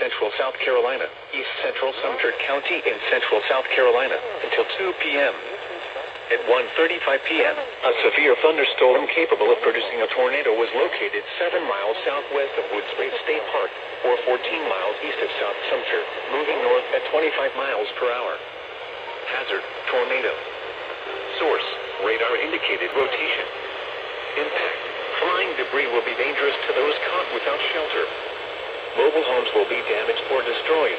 central South Carolina, east central Sumter County in central South Carolina until 2 p.m. At 1.35 p.m., a severe thunderstorm capable of producing a tornado was located 7 miles southwest of Woods Bay State Park, or 14 miles east of South Sumter, moving north at 25 miles per hour. Hazard, tornado. Source, radar indicated rotation. Impact, flying debris will be dangerous to those caught without shelter. Mobile homes will be damaged or destroyed.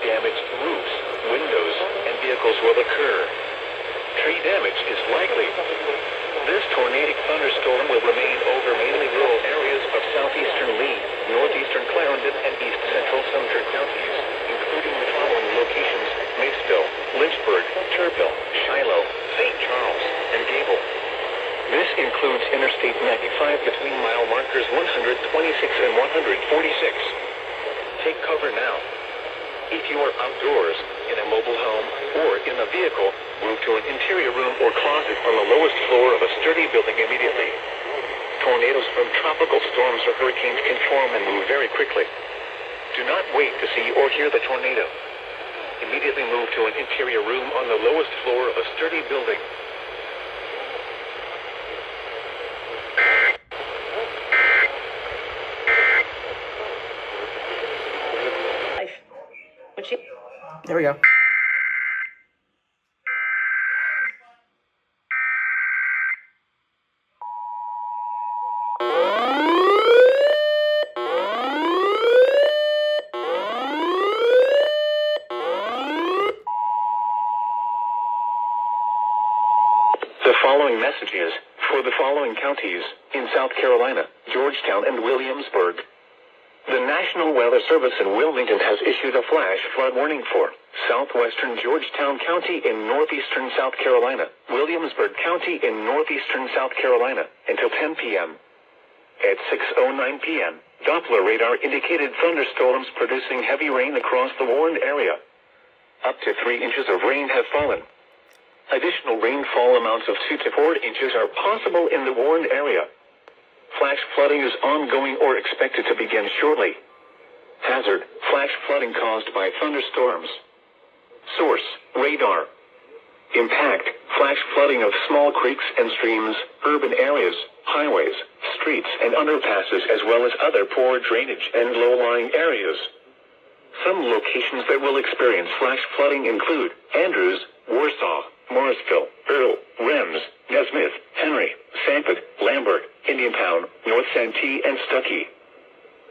Damaged roofs, windows, and vehicles will occur. Tree damage is likely. This tornadic thunderstorm will remain over mainly rural areas of southeastern Lee, northeastern Clarendon, and east central Sumter counties, including the following locations: Mayesville, Lynchburg, Turbeville, Shiloh, St. Charles, and Gable. This includes Interstate 95 between mile markers 126 and 146. Take cover now. If you are outdoors, in a mobile home, or in a vehicle, move to an interior room or closet on the lowest floor of a sturdy building immediately. Tornadoes from tropical storms or hurricanes can form and move very quickly. Do not wait to see or hear the tornado. Immediately move to an interior room on the lowest floor of a sturdy building. There we go. The following message is for the following counties in South Carolina, Georgetown, and Williamsburg. The National Weather Service in Wilmington has issued a flash flood warning for southwestern Georgetown County in northeastern South Carolina, Williamsburg County in northeastern South Carolina until 10 p.m. At 6.09 p.m., Doppler radar indicated thunderstorms producing heavy rain across the warned area. Up to 3 inches of rain have fallen. Additional rainfall amounts of 2 to 4 inches are possible in the warned area. Flash flooding is ongoing or expected to begin shortly. Hazard, flash flooding caused by thunderstorms. Source, radar. Impact, flash flooding of small creeks and streams, urban areas, highways, streets and underpasses as well as other poor drainage and low-lying areas. Some locations that will experience flash flooding include Andrews, Warsaw, Morrisville, Earl, Rhems, Nesmith, Henry, Sanford, Lambert, Indiantown, North Santee, and Stuckey.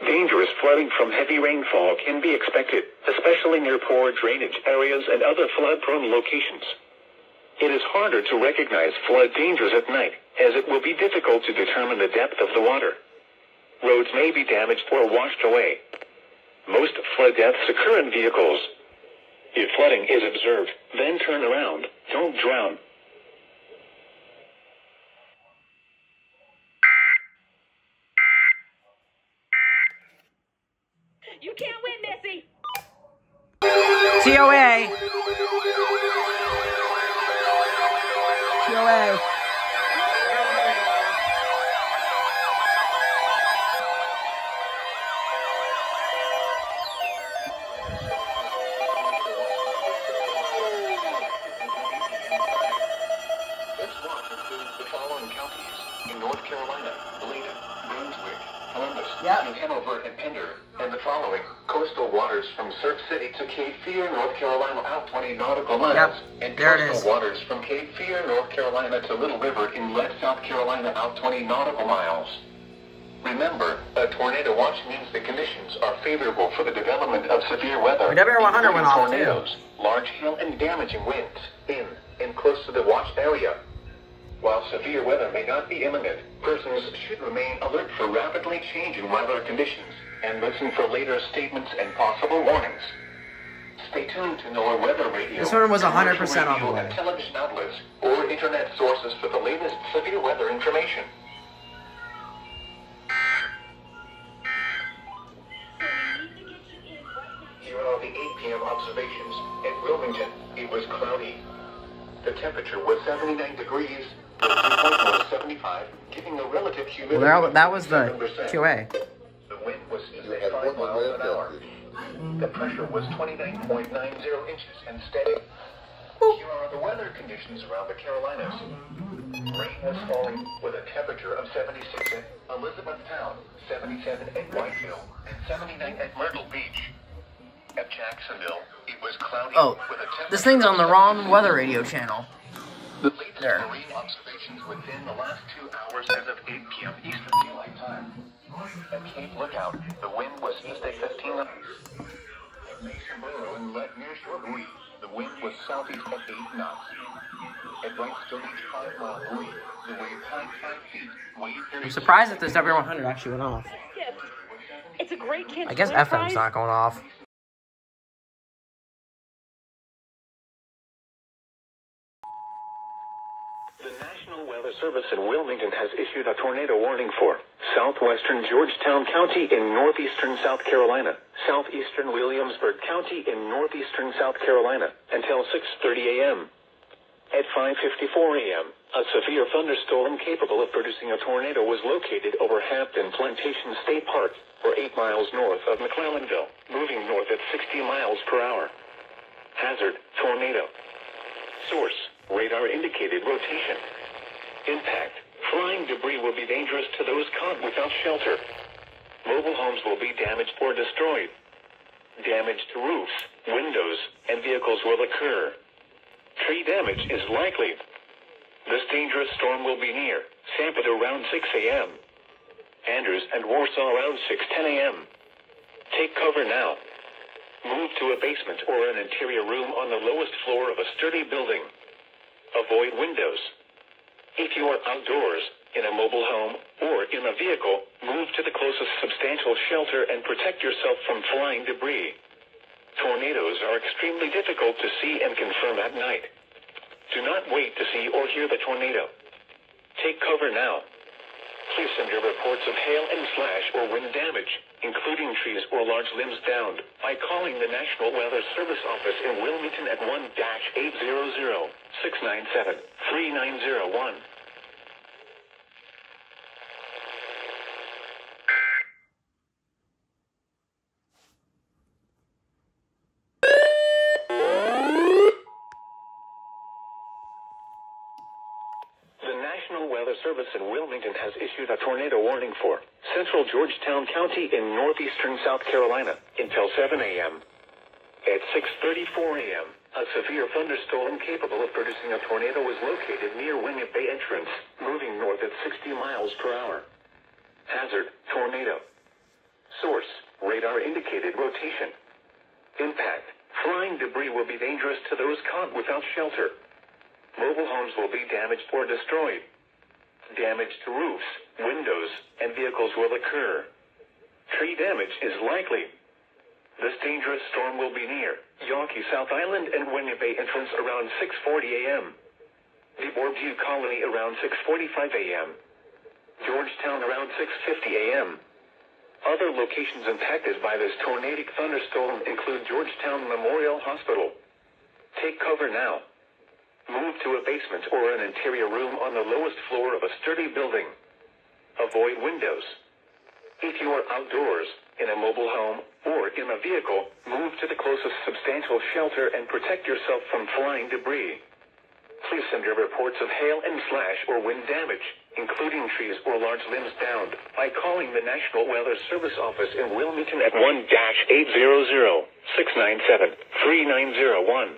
Dangerous flooding from heavy rainfall can be expected, especially near poor drainage areas and other flood-prone locations. It is harder to recognize flood dangers at night, as it will be difficult to determine the depth of the water. Roads may be damaged or washed away. Most flood deaths occur in vehicles. If flooding is observed, then turn around. Don't drown. You can't win, Missy. TOA. TOA. Includes the following counties in North Carolina, Helena, Brunswick, Columbus, Yep. New Hanover, and Pender, and the following coastal waters from Surf City to Cape Fear, North Carolina, out 20 nautical miles, Yep, and there it coastal is. waters from Cape Fear, North Carolina, to Little River, in Inlet, South Carolina, out 20 nautical miles. Remember, a tornado watch means the conditions are favorable for the development of severe weather. The WR100 went off, too. tornadoes, large hail, and damaging winds in and close to the watch area. While severe weather may not be imminent, persons should remain alert for rapidly changing weather conditions and listen for later statements and possible warnings. Stay tuned to NOAA Weather Radio. This one was 100% on the way. television outlets or internet sources for the latest severe weather information. Here are the 8 p.m. observations. At Wilmington, it was cloudy. The temperature was 79 degrees. The was 75, giving a relative humidity Well, that was the 7%. QA. The wind was east You at had 5 one miles an hour. The pressure was 29.90 inches and steady. Here are the weather conditions around the Carolinas. Rain was falling with a temperature of 76 at Elizabethtown, 77 at Whiteville, and 79 at Myrtle Beach. At Jacksonville, it was cloudy Oh, with a temperature this thing's on the wrong weather radio channel. the latest There. marine observations within the last two hours as of 8 p.m. Eastern Daylight Time. At Cape Lookout, the wind was east at 15 knots. At Mason Borough and let near Shore Buoy, the wind was southeast at 8 knots. At Wrightsville Beach 5 Mile Buoy, the wave high 5 feet, wave I'm surprised that this W100 actually went off. Yes. It's a great chance. I guess to win FM's prize. not going off. The National Weather Service in Wilmington has issued a tornado warning for southwestern Georgetown County in northeastern South Carolina, southeastern Williamsburg County in northeastern South Carolina until 6:30 a.m. At 5:54 a.m., a severe thunderstorm capable of producing a tornado was located over Hampton Plantation State Park, or 8 miles north of McClellanville, moving north at 60 miles per hour. Hazard: tornado. Source, radar indicated rotation. Impact, flying debris will be dangerous to those caught without shelter. Mobile homes will be damaged or destroyed. Damage to roofs, windows, and vehicles will occur. Tree damage is likely. This dangerous storm will be near Sanford around 6 a.m. Andrews and Warsaw around 6:10 a.m. Take cover now. Move to a basement or an interior room on the lowest floor of a sturdy building. Avoid windows. If you are outdoors, in a mobile home, or in a vehicle, move to the closest substantial shelter and protect yourself from flying debris. Tornadoes are extremely difficult to see and confirm at night. Do not wait to see or hear the tornado. Take cover now. Please send your reports of hail and slash or wind damage, including trees or large limbs downed, by calling the National Weather Service office in Wilmington at 1-800-697-3901. The National Weather Service in Wilmington has issued a tornado warning for central Georgetown County in northeastern South Carolina until 7 a.m. At 6:34 a.m., a severe thunderstorm capable of producing a tornado was located near Winyah Bay entrance, moving north at 60 miles per hour. Hazard: tornado. Source: radar indicated rotation. Impact: flying debris will be dangerous to those caught without shelter. Mobile homes will be damaged or destroyed. Damage to roofs, windows, and vehicles will occur. Tree damage is likely. This dangerous storm will be near Yawkey South Island and Winyah Bay entrance around 6:40 a.m. DeBordieu Colony around 6:45 a.m. Georgetown around 6:50 a.m. Other locations impacted by this tornadic thunderstorm include Georgetown Memorial Hospital. Take cover now. Move to a basement or an interior room on the lowest floor of a sturdy building. Avoid windows. If you are outdoors, in a mobile home, or in a vehicle, move to the closest substantial shelter and protect yourself from flying debris. Please send your reports of hail and slash or wind damage, including trees or large limbs downed, by calling the National Weather Service office in Wilmington at 1-800-697-3901.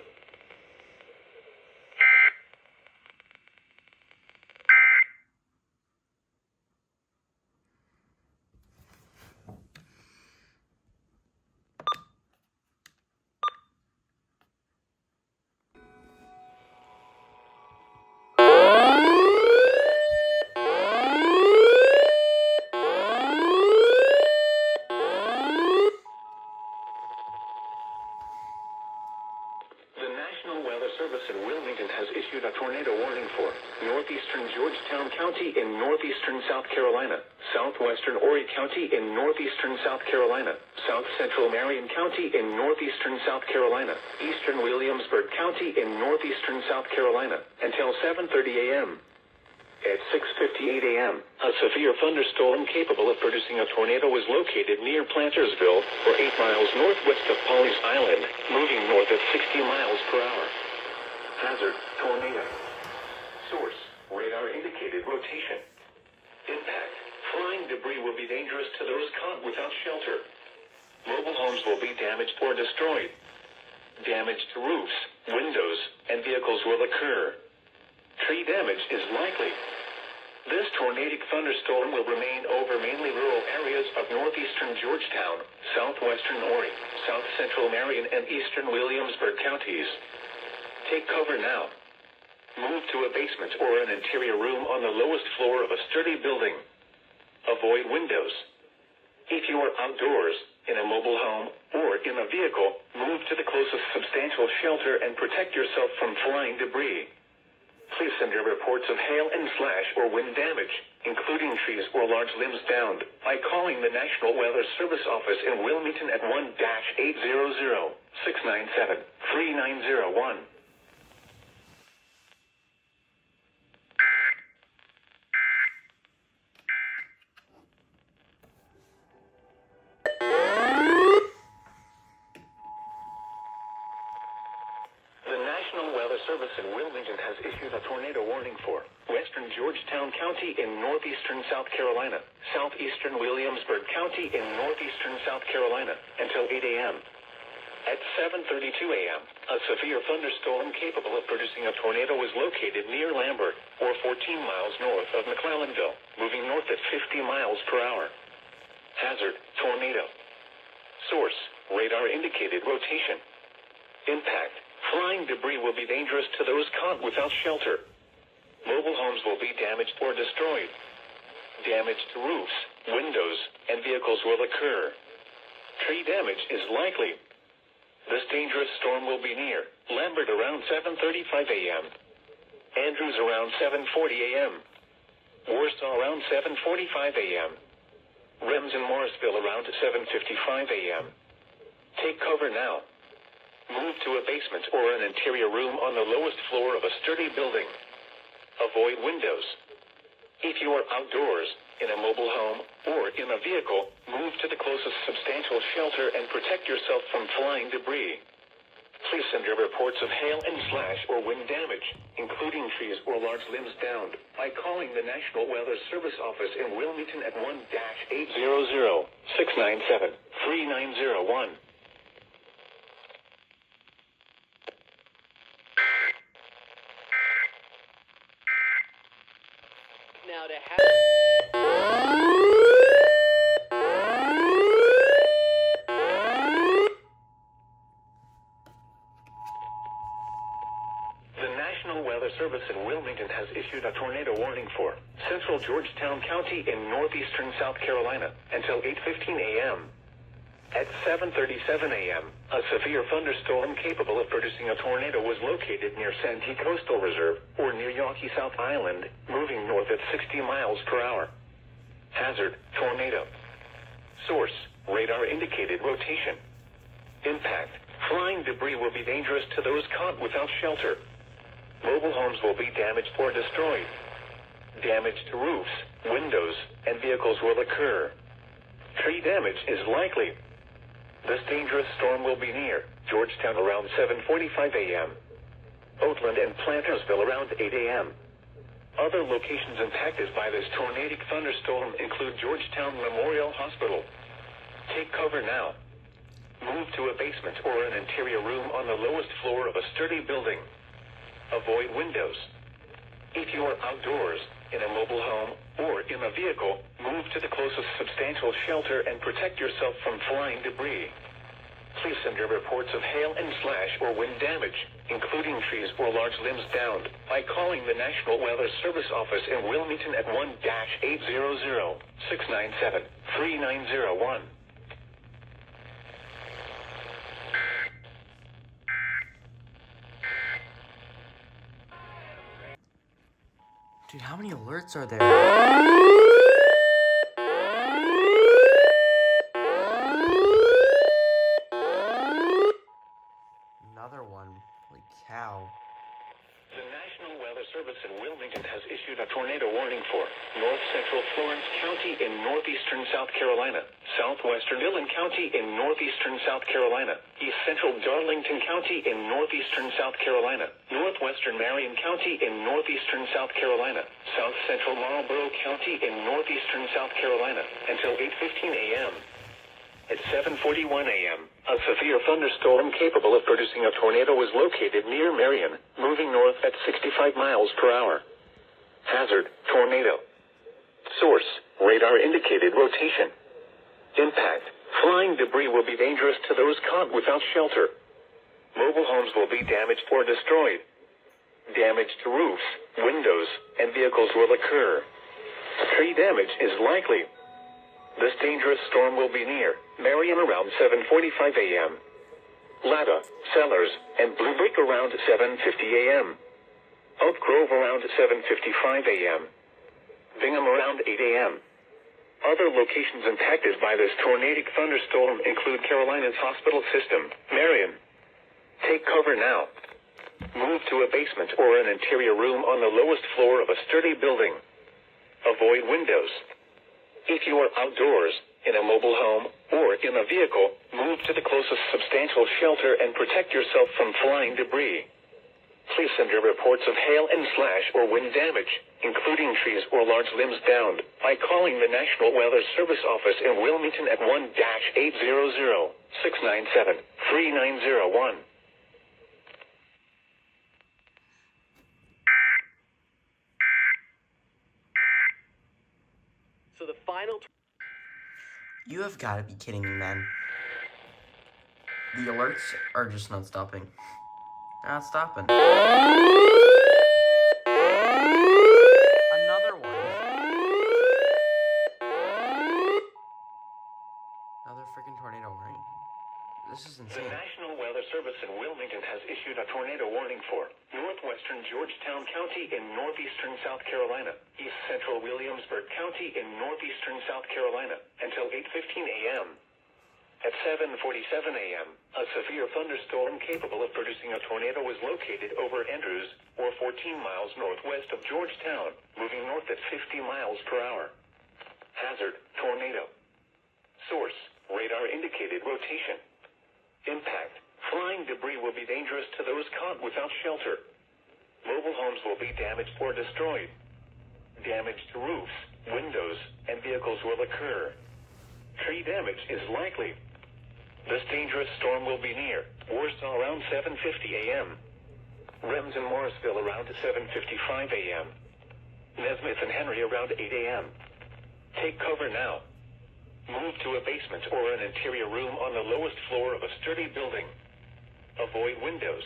Georgetown County in northeastern South Carolina, southwestern Horry County in northeastern South Carolina, south central Marion County in northeastern South Carolina, eastern Williamsburg County in northeastern South Carolina, until 7:30 a.m. At 6.58 a.m., a severe thunderstorm capable of producing a tornado was located near Plantersville, or 8 miles northwest of Pawleys Island, moving north at 60 miles per hour. Hazard, tornado. Source, radar indicated rotation. Impact, flying debris will be dangerous to those caught without shelter. Mobile homes will be damaged or destroyed. Damage to roofs, windows, and vehicles will occur. Tree damage is likely. This tornadic thunderstorm will remain over mainly rural areas of northeastern Georgetown, southwestern Horry, south central Marion, and eastern Williamsburg counties. Take cover now. Move to a basement or an interior room on the lowest floor of a sturdy building. Avoid windows. If you are outdoors, in a mobile home, or in a vehicle, move to the closest substantial shelter and protect yourself from flying debris. Please send your reports of hail and slash or wind damage, including trees or large limbs downed, by calling the National Weather Service office in Wilmington at 1-800-697-3901. The National Weather Service in Wilmington has issued a tornado warning for western Georgetown County in northeastern South Carolina, southeastern Williamsburg County in northeastern South Carolina until 8 a.m. At 7.32 a.m., a severe thunderstorm capable of producing a tornado was located near Lambert, or 14 miles north of McClellanville, moving north at 50 miles per hour. Hazard, tornado. Source, radar indicated rotation. Impact. Flying debris will be dangerous to those caught without shelter. Mobile homes will be damaged or destroyed. Damage to roofs, windows, and vehicles will occur. Tree damage is likely. This dangerous storm will be near Lambert around 7:35 a.m. Andrews around 7:40 a.m. Warsaw around 7:45 a.m. Rhems in Morrisville around 7:55 a.m. Take cover now. Move to a basement or an interior room on the lowest floor of a sturdy building. Avoid windows. If you are outdoors, in a mobile home, or in a vehicle, move to the closest substantial shelter and protect yourself from flying debris. Please send your reports of hail and slash or wind damage, including trees or large limbs downed, by calling the National Weather Service office in Wilmington at 1-800-697-3901. Now to have. The National Weather Service in Wilmington has issued a tornado warning for central Georgetown County in northeastern South Carolina until 8:15 a.m. At 7:37 a.m., a severe thunderstorm capable of producing a tornado was located near Santee Coastal Reserve or near Yawkey South Island, moving north at 60 miles per hour. Hazard: tornado. Source: radar indicated rotation. Impact: flying debris will be dangerous to those caught without shelter. Mobile homes will be damaged or destroyed. Damage to roofs, windows, and vehicles will occur. Tree damage is likely. This dangerous storm will be near Georgetown around 7:45 a.m. Oatland and Plantersville around 8 a.m. Other locations impacted by this tornadic thunderstorm include Georgetown Memorial Hospital. Take cover now. Move to a basement or an interior room on the lowest floor of a sturdy building. Avoid windows. If you are outdoors, in a mobile home, or in a vehicle, move to the closest substantial shelter and protect yourself from flying debris. Please send your reports of hail and slash or wind damage, including trees or large limbs downed, by calling the National Weather Service office in Wilmington at 1-800-697-3901. Dude, how many alerts are there? Another one. Holy cow. The National Weather Service in Wilmington has issued a tornado warning for north central Florence County in northeastern South Carolina, southwestern Dillon County in northeastern South Carolina, east central Darlington County in northeastern South Carolina, northwestern Marion County in northeastern South Carolina, south central Marlboro County in northeastern South Carolina until 8:15 a.m. At 7:41 a.m., a severe thunderstorm capable of producing a tornado was located near Marion, moving north at 65 miles per hour. Hazard: tornado. Source: radar indicated rotation. Impact: flying debris will be dangerous to those caught without shelter. Mobile homes will be damaged or destroyed. Damage to roofs, windows, and vehicles will occur. Tree damage is likely. This dangerous storm will be near Marion around 7:45 a.m. Latta, Sellers, and Blue Brick around 7:50 a.m. Oak Grove around 7:55 a.m. Bingham around 8 a.m. Other locations impacted by this tornadic thunderstorm include Carolina's hospital system, Marion. Take cover now. Move to a basement or an interior room on the lowest floor of a sturdy building. Avoid windows. If you are outdoors, in a mobile home, or in a vehicle, move to the closest substantial shelter and protect yourself from flying debris. Please send your reports of hail and slash or wind damage, including trees or large limbs downed, by calling the National Weather Service office in Wilmington at 1-800-697-3901. So the final You have got to be kidding me, man. The alerts are just not stopping. Not stopping. Another one. Another freaking tornado warning. Is The. National Weather Service in Wilmington has issued a tornado warning for northwestern Georgetown County in northeastern South Carolina, east central Williamsburg County in northeastern South Carolina until 8:15 a.m. At 7:47 a.m., a severe thunderstorm capable of producing a tornado was located over Andrews, or 14 miles northwest of Georgetown, moving north at 50 miles per hour. Hazard: tornado. Source: radar indicated rotation. Impact. Flying debris will be dangerous to those caught without shelter. Mobile homes will be damaged or destroyed. Damage to roofs, windows, and vehicles will occur. Tree damage is likely. This dangerous storm will be near Warsaw around 7:50 a.m. Rhems and Morrisville around 7:55 a.m. Nesmith and Henry around 8 a.m. Take cover now. Move to a basement or an interior room on the lowest floor of a sturdy building. Avoid windows.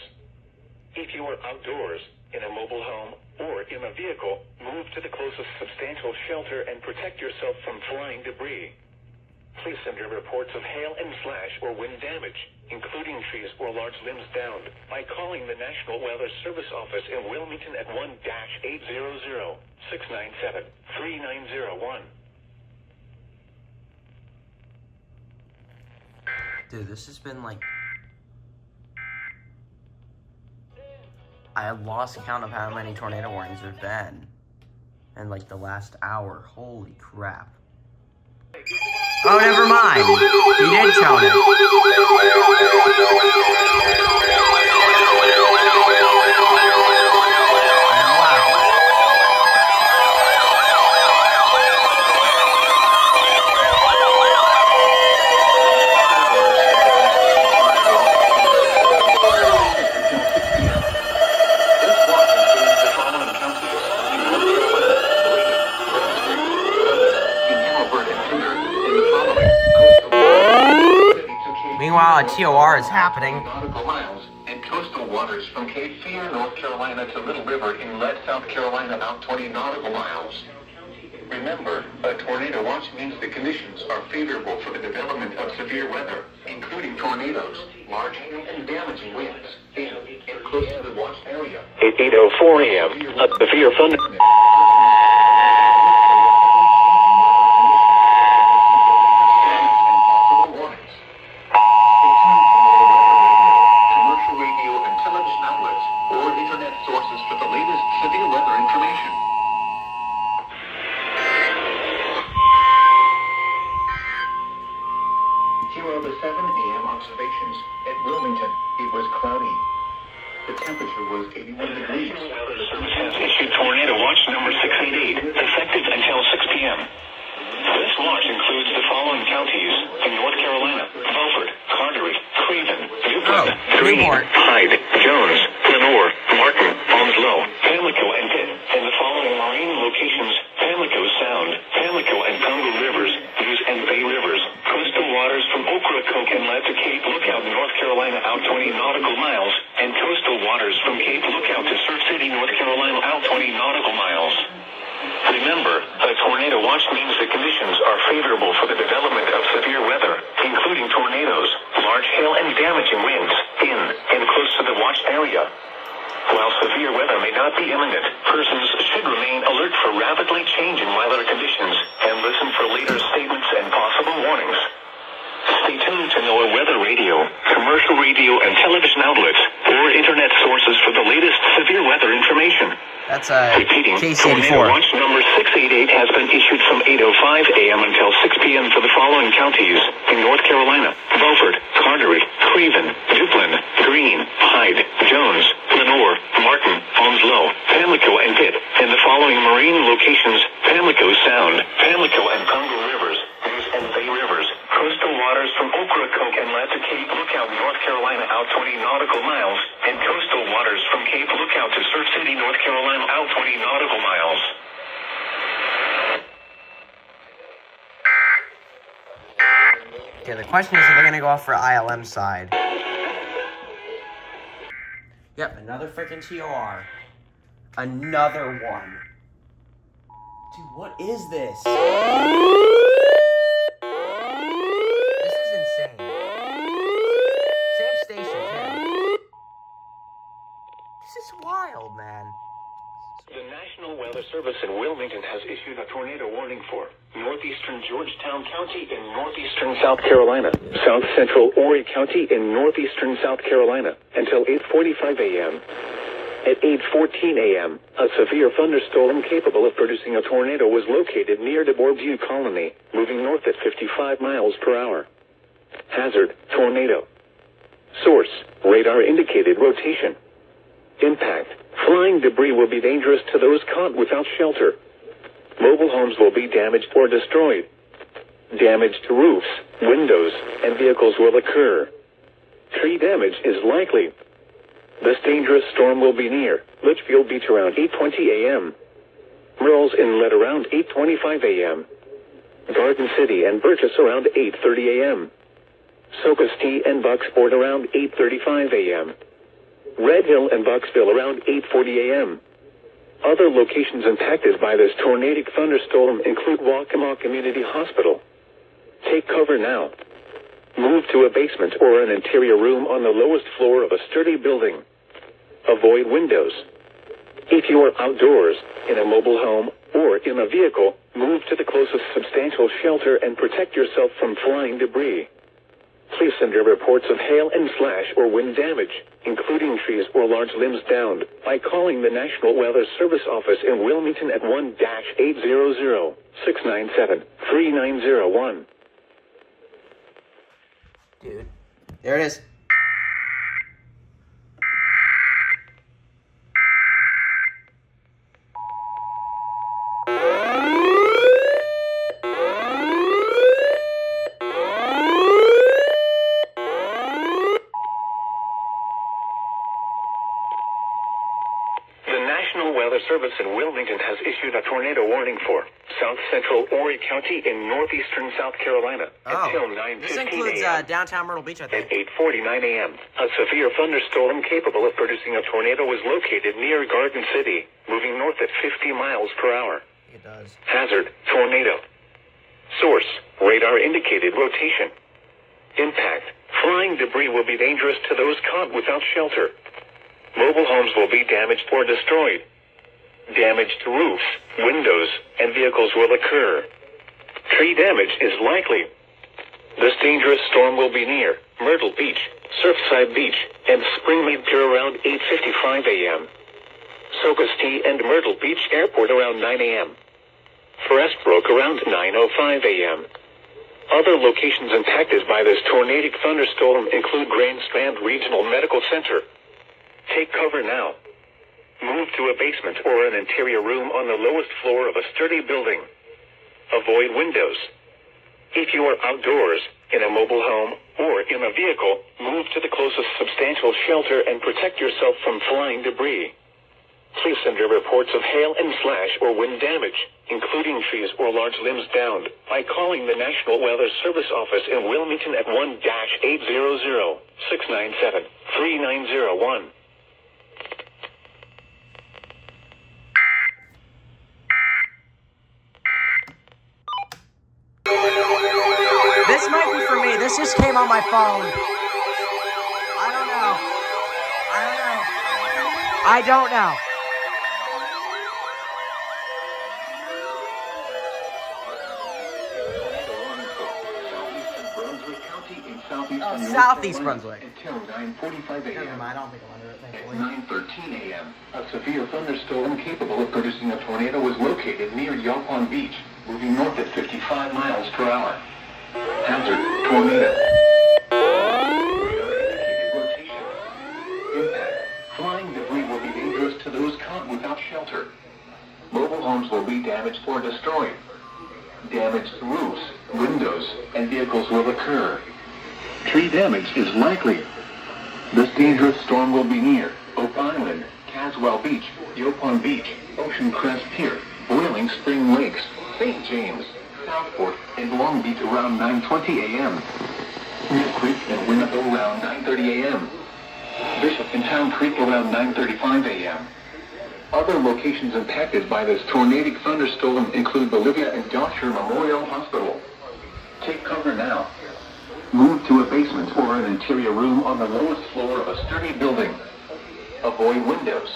If you are outdoors, in a mobile home, or in a vehicle, move to the closest substantial shelter and protect yourself from flying debris. Please send your reports of hail and slash or wind damage, including trees or large limbs downed, by calling the National Weather Service office in Wilmington at 1-800-697-3901. Dude, this has been like. I lost count of how many tornado warnings there've been. In like the last hour. Holy crap. Oh, never mind. He did count it. TOR is happening. nautical miles and coastal waters from Cape Fear, North Carolina to Little River Inlet, South Carolina, about 20 nautical miles. Remember, a tornado watch means the conditions are favorable for the development of severe weather, including tornadoes, large hail, and damaging winds in and close to the watched area. At 8.04 a.m., a severe thunder... 0 to 7 a.m. observations at Wilmington. It was cloudy. The temperature was 81 degrees. The issued tornado watch number 688, effective until 6 p.m. This watch includes the following counties in North Carolina, Beaufort, Carteret, Craven, Newport, oh, Greenport, Hyde, Jones, Lenoir, Martin, Onslow, Pamlico, and Pitt, and the following marine locations, Pamlico Sound, Pamlico and Pungo Rivers, waters from Ocracoke Inlet to Cape Lookout, North Carolina, out 20 nautical miles, and coastal waters from Cape Lookout to Surf City, North Carolina, out 20 nautical miles. Remember, a tornado watch means the conditions are favorable for the development of severe weather, including tornadoes, large hail, and damaging winds in and close to the watched area. While severe weather may not be imminent, persons should remain alert for rapidly changing weather conditions and listen for later statements and possible warnings. Stay tuned to NOAA Weather Radio, commercial radio and television outlets, or internet sources for the latest severe weather information. That's uh, Repeating, KC84. tornado watch number 688 has been issued from 8.05 a.m. until 6 p.m. for the following counties in North Carolina, Beaufort, Carteret, Craven, Duplin, Greene, Hyde, Jones, Lenoir, Martin, Onslow, Pamlico, and Pitt, and the following marine locations, Pamlico Sound, Pamlico and Pungo Rivers, Neuse and Bay Rivers, coastal waters from Ocracoke Inlet to Cape Lookout, North Carolina, out 20 nautical miles, and coastal waters from Cape Lookout to Surf City, North Carolina, out 20 nautical miles. Okay, the question is if they're gonna go off for ILM side. Yep, another freaking TOR. Another one. Dude, what is this? This is insane. Same station, too. This is wild, man. The National Weather Service in Wilmington has issued a tornado warning for northeastern Georgetown County in northeastern South Carolina, south central Horry County in northeastern South Carolina until 8:45 a.m. At 8:14 a.m., a severe thunderstorm capable of producing a tornado was located near DeBordieu Colony, moving north at 55 miles per hour. Hazard: tornado. Source: radar indicated rotation. Impact. Flying debris will be dangerous to those caught without shelter. Mobile homes will be damaged or destroyed. Damage to roofs, windows, and vehicles will occur. Tree damage is likely. This dangerous storm will be near Litchfield Beach around 8:20 a.m. Murrells Inlet around 8:25 a.m. Garden City and Burgess around 8:30 a.m. Socastee and Bucksport around 8:35 a.m. Red Hill and Bucksville around 8:40 a.m. Other locations impacted by this tornadic thunderstorm include Waccamaw Community Hospital. Take cover now. Move to a basement or an interior room on the lowest floor of a sturdy building. Avoid windows. If you are outdoors, in a mobile home, or in a vehicle, move to the closest substantial shelter and protect yourself from flying debris. Please send your reports of hail and slash or wind damage, including trees or large limbs downed, by calling the National Weather Service office in Wilmington at 1-800-697-3901. Dude. There it is. Wilmington has issued a tornado warning for south central Horry County in northeastern South Carolina until Oh, 9:15 this includes uh, downtown Myrtle Beach, I think. At think. 8:49 a.m., a severe thunderstorm capable of producing a tornado was located near Garden City, moving north at 50 miles per hour. It does. Hazard: tornado. Source: radar indicated rotation. Impact: flying debris will be dangerous to those caught without shelter. Mobile homes will be damaged or destroyed. Damage to roofs, windows, and vehicles will occur. Tree damage is likely. This dangerous storm will be near Myrtle Beach, Surfside Beach, and Springmaid Pier around 8:55 a.m. Socastee and Myrtle Beach Airport around 9 a.m. Forestbrook around 9.05 a.m. Other locations impacted by this tornadic thunderstorm include Grand Strand Regional Medical Center. Take cover now. Move to a basement or an interior room on the lowest floor of a sturdy building. Avoid windows. If you are outdoors, in a mobile home, or in a vehicle, move to the closest substantial shelter and protect yourself from flying debris. Please send your reports of hail and slash or wind damage, including trees or large limbs downed, by calling the National Weather Service office in Wilmington at 1-800-697-3901. This might be for me. This just came on my phone. I don't know. I don't know. I don't know. Oh, Southeast Brunswick. Until 9:45 Never a.m. mind. I don't think I'm under it. At 9:13 a.m., a severe thunderstorm capable of producing a tornado was located near Yaupon Beach, moving north at 55 miles per hour. Hazard: tornado. Impact: flying debris will be dangerous to those caught without shelter. Mobile homes will be damaged or destroyed. Damaged roofs, windows, and vehicles will occur. Tree damage is likely. This dangerous storm will be near Oak Island, Caswell Beach, Yaupon Beach, Ocean Crest Pier, Boiling Spring Lakes, St. James, Southport, and Long Beach around 9.20 a.m. Mill Creek and Winnabow around 9.30 a.m. Bishop and Town Creek around 9.35 a.m. Other locations impacted by this tornadic thunderstorm include Bolivia and Dosher Memorial Hospital. Take cover now. Move to a basement or an interior room on the lowest floor of a sturdy building. Avoid windows.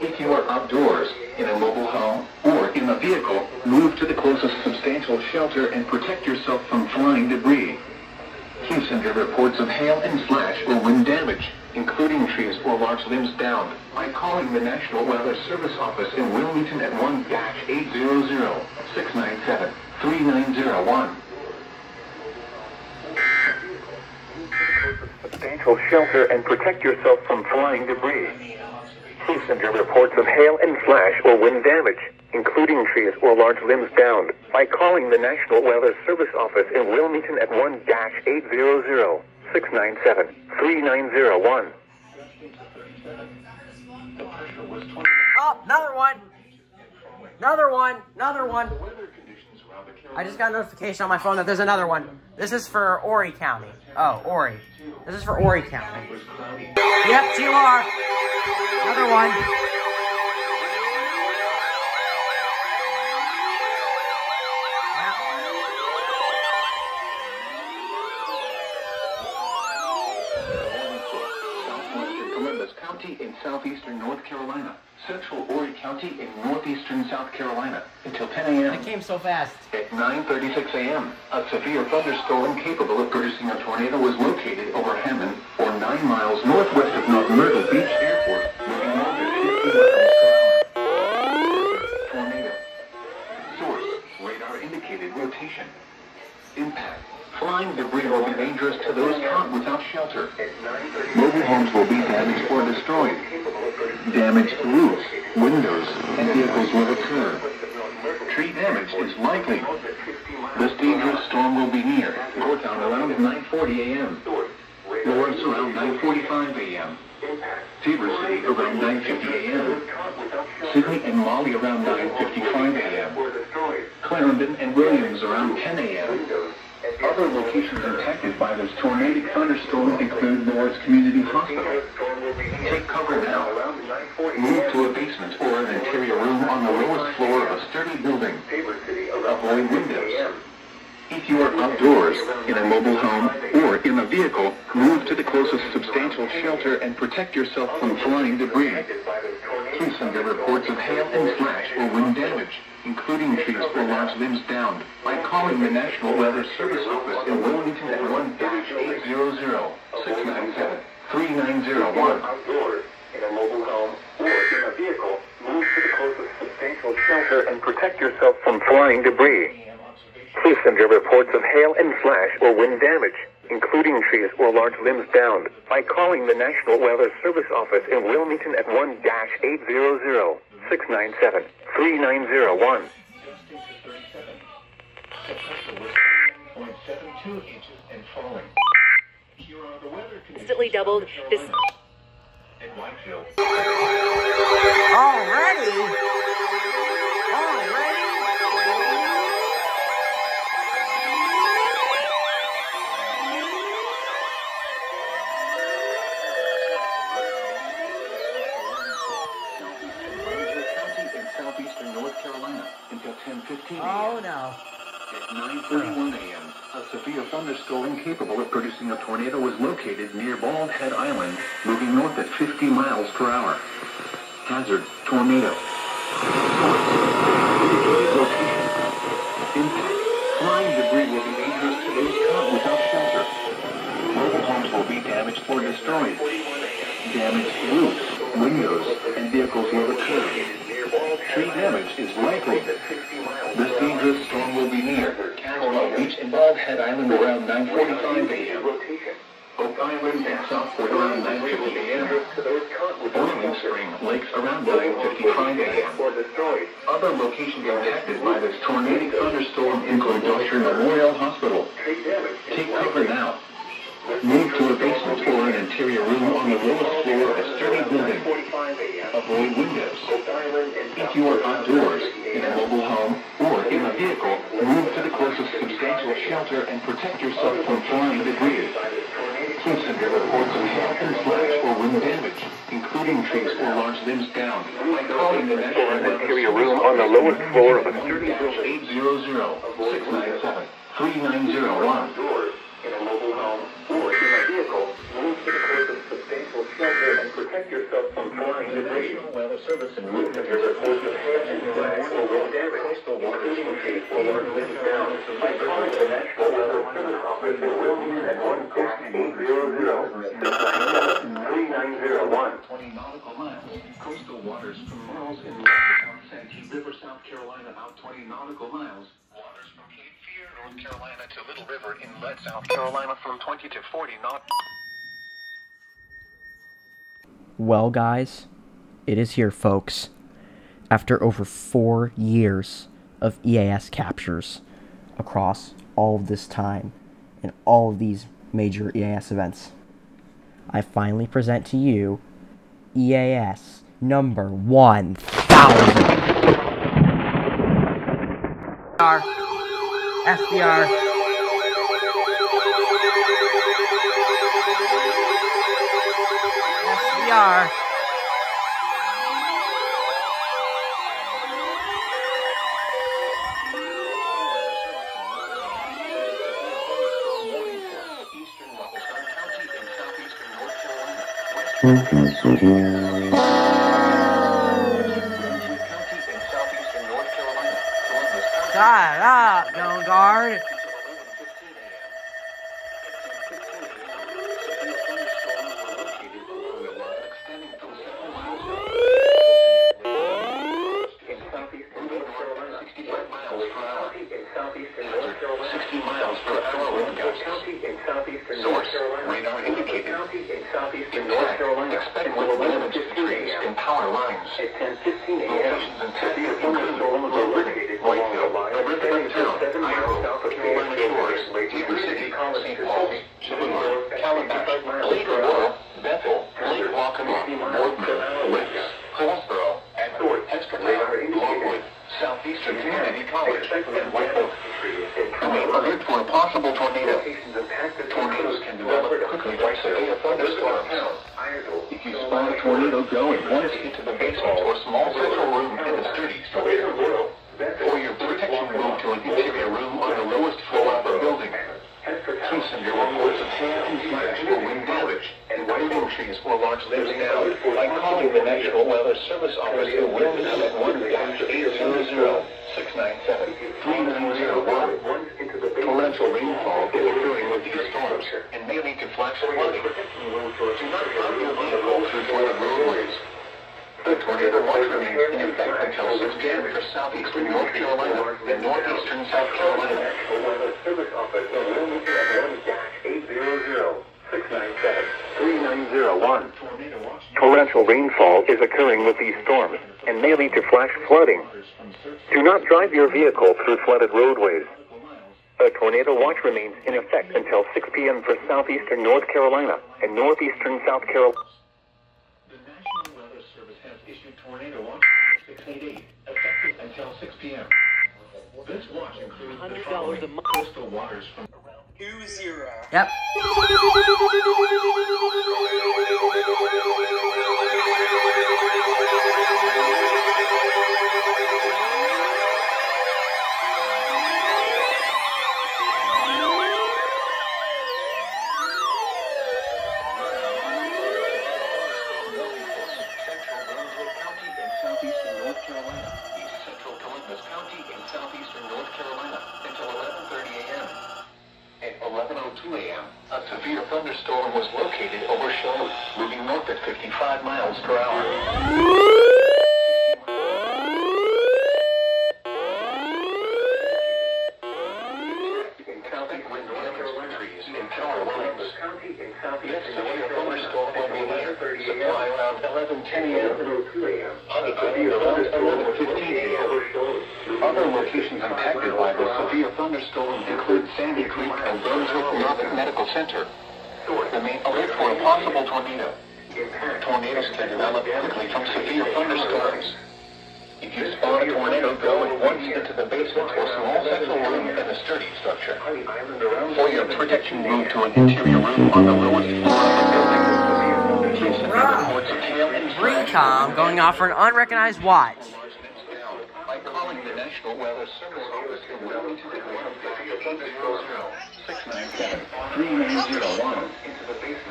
If you are outdoors, in a mobile home, or in a vehicle, move to the closest substantial shelter and protect yourself from flying debris. Please your reports of hail and slash or wind damage, including trees or large limbs downed, by calling the National Weather Service office in Wilmington at 1-800-697-3901. Substantial shelter and protect yourself from flying debris. Send your reports of hail and flash or wind damage, including trees or large limbs downed, by calling the National Weather Service office in Wilmington at 1-800-697-3901. Oh, another one. Another one. Another one. I just got a notification on my phone that there's another one. This is for Horry County. Oh, Horry. This is for Horry County. Yep, you are. Another one. County in southeastern North Carolina. Central Horry County in northeastern South Carolina until 10 a.m. It came so fast. At 9.36 a.m., a severe thunderstorm capable of producing a tornado was located over Hammond, or 9 miles northwest of North Myrtle Beach Airport, moving north at 50 miles per hour. Tornado. Source, radar indicated rotation. Impact. Flying debris will be dangerous to those caught without shelter. Mobile homes will be damaged or destroyed. Damaged roofs, windows, and vehicles will occur. Tree damage is likely. This dangerous storm will be near Northtown around 9.40 a.m. Loris around 9.45 a.m. Tabor City around 9.50 a.m. Sydney and Molly around 9.55 a.m. Clarendon and Williams around 10 a.m. Other locations impacted by this tornadic thunderstorm include Loris Community Hospital. Take cover now. Move to a basement or an interior room on the lowest floor of a sturdy building. Avoid windows. If you are outdoors, in a mobile home, or in a vehicle, move to the closest substantial shelter and protect yourself from flying debris. Please send reports of hail and slash or wind including trees or large limbs downed, by calling the National Weather Service office in Wilmington at 1-800-697-3901. Outdoors, in a mobile home, or in a a vehicle, move to the closest substantial shelter and protect yourself from flying debris. Please send your reports of hail and flash or wind damage, including trees or large limbs downed, by calling the National Weather Service office in Wilmington at 1-800-697-3901. And falling. Here are the weather conditions Instantly doubled this. in Whiteville. Already? Already? County in southeastern North Carolina until 10:15 Oh no. At 9:31 a.m., a severe thunderstorm capable of producing a tornado was located near Bald Head Island, moving north at 50 miles per hour. Hazard: tornado. Impact: flying debris will be dangerous to those caught without shelter. Mobile homes will be damaged or destroyed. Damaged roofs, windows, and vehicles will occur. Tree damage is likely. This dangerous storm will be near Caswell Beach and Head Island around 9.45 a.m. Oak Island and Southport around 9.50 a.m. Boiling Spring Lakes around 9.55 a.m. Other locations impacted by this tornadic thunderstorm include Dosher Memorial Hospital. Take cover now. Move to a basement or an interior room on the lowest floor of a sturdy building. Avoid windows. If you are outdoors, in a mobile home, or in a vehicle, move to the closest substantial shelter and protect yourself from flying debris. Kissinger reports of hail and slash or wind damage, including trees or large limbs down. By calling the National Interior Room on the lowest floor of a 30 800 697 3901. Yourself from flying debris. Weather Service and Move to your reports of hail and slash or wind damage, including trees or large limbs down, by calling the National Weather Service office in Wilmington at 1-800-697-3901. 20 nautical miles. Coastal waters from Murrells Inlet to South Santee River, South Carolina, about 20 nautical miles. Waters from Cape Fear, North Carolina to Little River Inlet, South Carolina from 20 to 40 nautical Well, guys, it is here, folks. After over four years of EAS captures across all of this time and all of these major EAS events, I finally present to you EAS number 1000. FDR. FDR. Columbus County. Shut up, Stone Guard. Source, radar indicated. Impact, expect wind damage to trees and power lines. Locations impacted include Whiteville, Elizabeth Town, Idaho, Carolina Shores, Heber City, St. Paul, Chippewa, Calabash, Lake Aurora, Bethel, Lake Waccamaw, Boardman, Lakes, Hallsboro, and Estradac, Longwood, Southeastern Community College, and Whiteville. Be alert for a possible tornado. Tornadoes can develop quickly by severe thunderstorms. If you spot a tornado going once into the basement or small central room in a sturdy structure, or your protection move to an interior room on the lowest floor of the building. Please send your reports of hail and slash or wind damage, including trees or large limbs down, by calling the National Weather Service office in Wilmington at 1-800-697-3901. Torrential rainfall is storms and may lead to flash flooding. Do not your vehicle through flooded roadways. The tornado remains in effect until 6 p.m. for southeastern North Carolina and northeastern South Carolina. Service Office in Wilmington at 1-800-697-3901. Torrential rainfall is occurring with these storms and may lead to flash flooding. Do not drive your vehicle through flooded roadways. A tornado watch remains in effect until 6 p.m. for southeastern North Carolina and northeastern South Carolina. The National Weather Service has issued tornado watch number 688, effective until 6 p.m. This watch includes the $100 following a month. coastal waters from Yep. Encountering wind damaged trees and tower lines. This severe thunderstorm will be near supply around 11:10 a.m. Honeycomb around 11:15 a.m. Other locations impacted by the severe thunderstorm include Sandy Creek and Brunswick Norfolk Medical Center. Remain alert for a possible tornado. Tornadoes can develop quickly from severe thunderstorms. If you spot a tornado, go at once into the basement or small central room in a sturdy structure. For your protection, move to an interior room on the lowest floor of the building. Please send reports of hail and flash. Recom going off for an unrecognized watch. By calling the National Weather Service Office in Wilmington at 1-800-697-3901.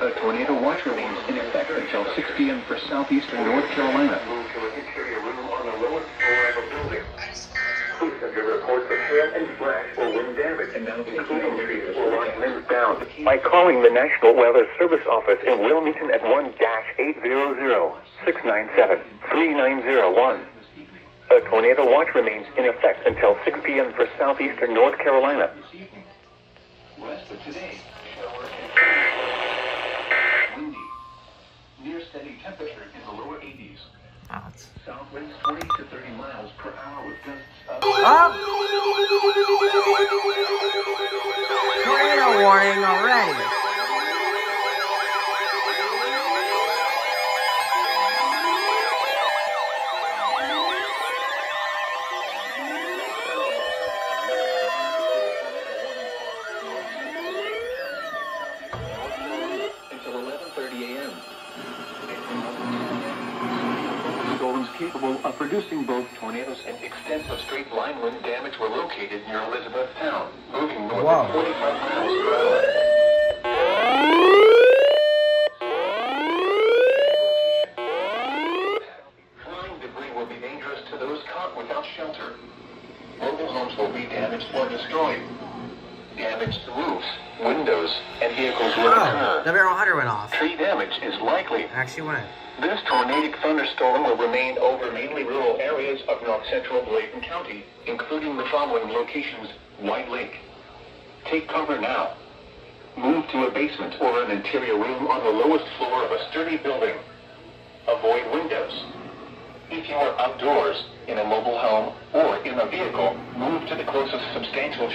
A tornado watch remains in effect until 6 p.m. for southeastern North Carolina. Move to an interior room on the lowest floor of a building. Please send your reports of hail and flash or wind damage, including trees or large limbs down, by calling the National Weather Service Office in Wilmington at 1-800-697-3901. A tornado watch remains in effect until 6 p.m. for southeastern North Carolina. West of today, shower and windy. Near steady temperature in the lower 80s. Wow, ah, it's- South winds 20 to 30 miles per hour with gusts up. Oh! Ah!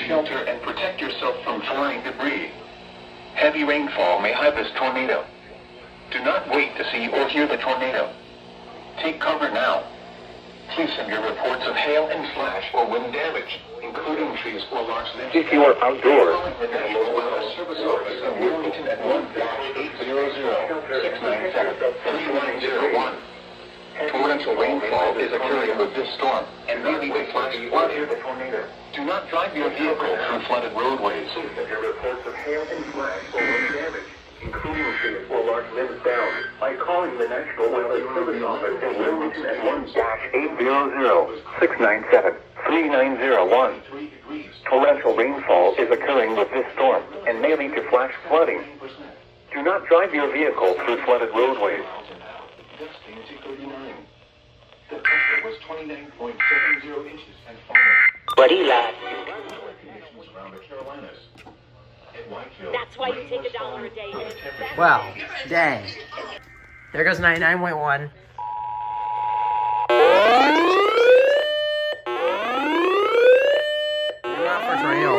Shelter and protect yourself from flying debris. Heavy rainfall may hide this tornado. Do not wait to see or hear the tornado. Take cover now. Please send your reports of hail and flash or wind damage, including trees or large limbs. If you are outdoors, the National Weather Service Office in Wilmington at 1-800-697-3901. Torrential rainfall is occurring with this storm and may lead to flash flooding. Do not drive your vehicle through flooded roadways. Please send reports of hail and flash or damage, including trees or large limbs down, by calling the National Weather Service Office in Wilmington at 1-800-697-3901. Torrential rainfall is occurring with this storm and may lead to flash flooding. Do not drive your vehicle through flooded roadways. Gusting to 39. The 29.70 inches and falling. But he lied. Weather conditions around the Carolinas. At That's why you take a dollar a day. with Well, dang. There goes 99.1. Not for tornado.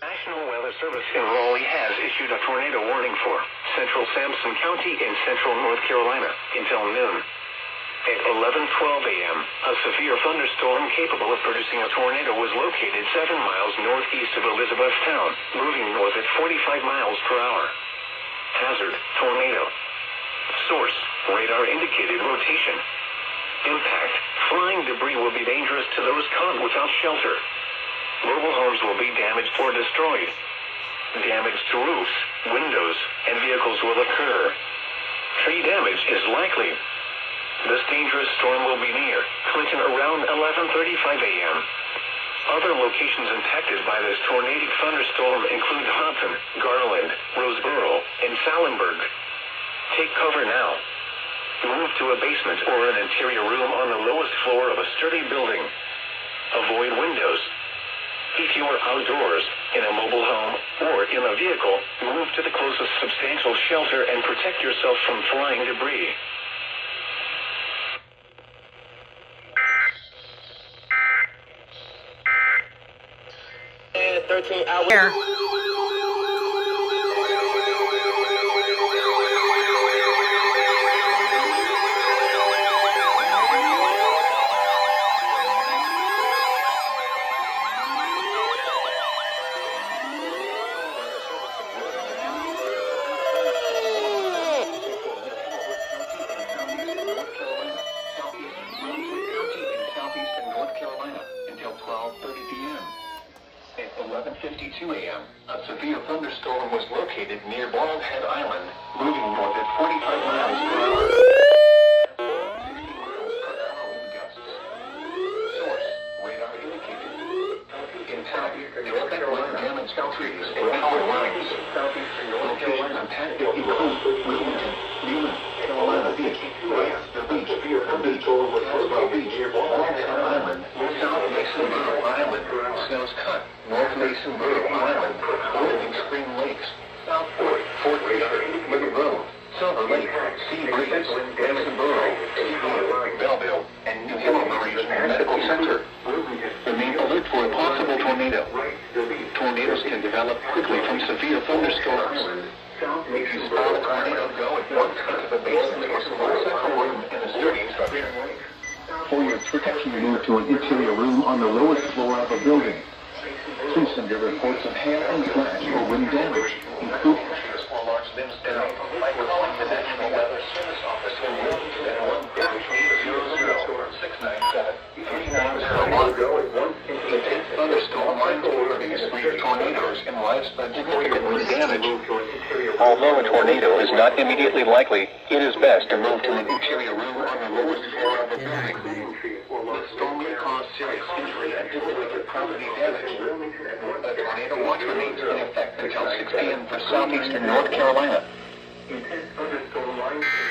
National Weather Service in Raleigh has issued a tornado warning for central Sampson County in central North Carolina until noon. At 11:12 a.m., a severe thunderstorm capable of producing a tornado was located 7 miles northeast of Elizabethtown, moving north at 45 miles per hour. Hazard: tornado. Source: radar indicated rotation. Impact: flying debris will be dangerous to those caught without shelter. Mobile homes will be damaged or destroyed. Damage to roofs, windows, and vehicles will occur. Tree damage is likely. This dangerous storm will be near Clinton around 11:35 a.m. Other locations impacted by this tornadic thunderstorm include Houghton, Garland, Roseboro, and Salemburg. Take cover now. Move to a basement or an interior room on the lowest floor of a sturdy building. Avoid windows. If you are outdoors, in a mobile home, or in a vehicle, move to the closest substantial shelter and protect yourself from flying debris. And 13 hours. Here.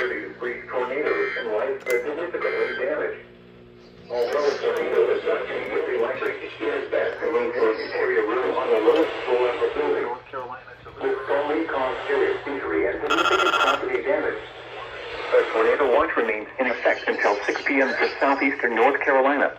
Lines produce brief tornadoes and widespread significant wind damage. Although a tornado is not immediately likely, it is best to move to an interior room on the lowest floor of a building. This storm may cause serious injury and significant property damage. A tornado watch remains in effect until 6 p.m. for southeastern North Carolina.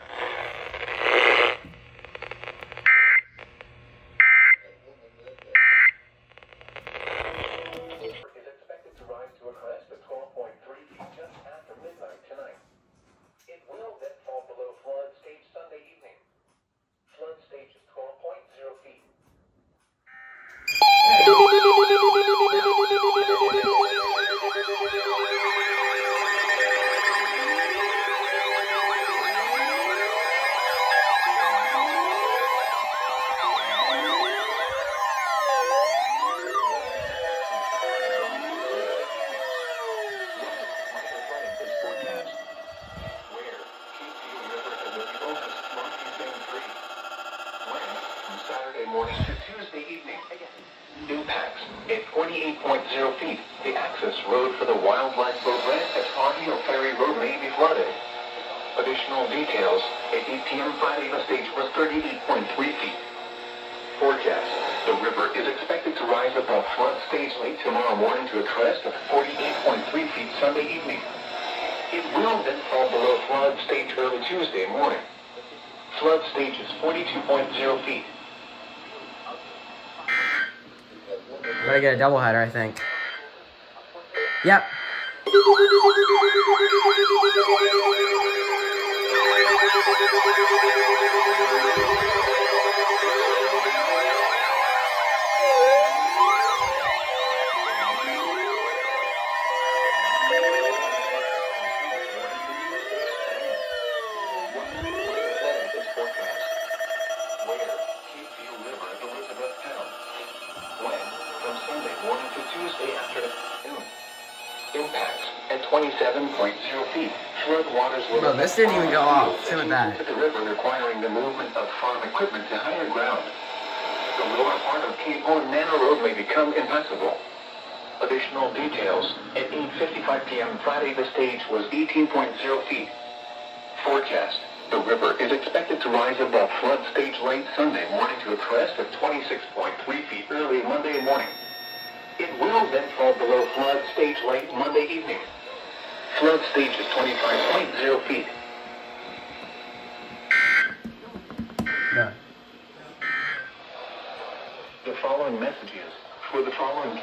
To a crest of 48.3 feet Sunday evening. It will then fall below flood stage early Tuesday morning. Flood stage is 42.0 feet. Gonna get a doubleheader, I think. Yep. 27.0 feet. Flood waters will... Bro, this didn't even go off. See with that. ...to the river requiring the movement of farm equipment to higher ground. The lower part of Cape Horn Manor Road may become impassable. Additional details. At 8.55 p.m. Friday, the stage was 18.0 feet. Forecast. The river is expected to rise above flood stage late Sunday morning to a crest of 26.3 feet early Monday morning. It will then fall below flood stage late Monday evening. Flood stage is 25.0 feet. No. The following messages for the following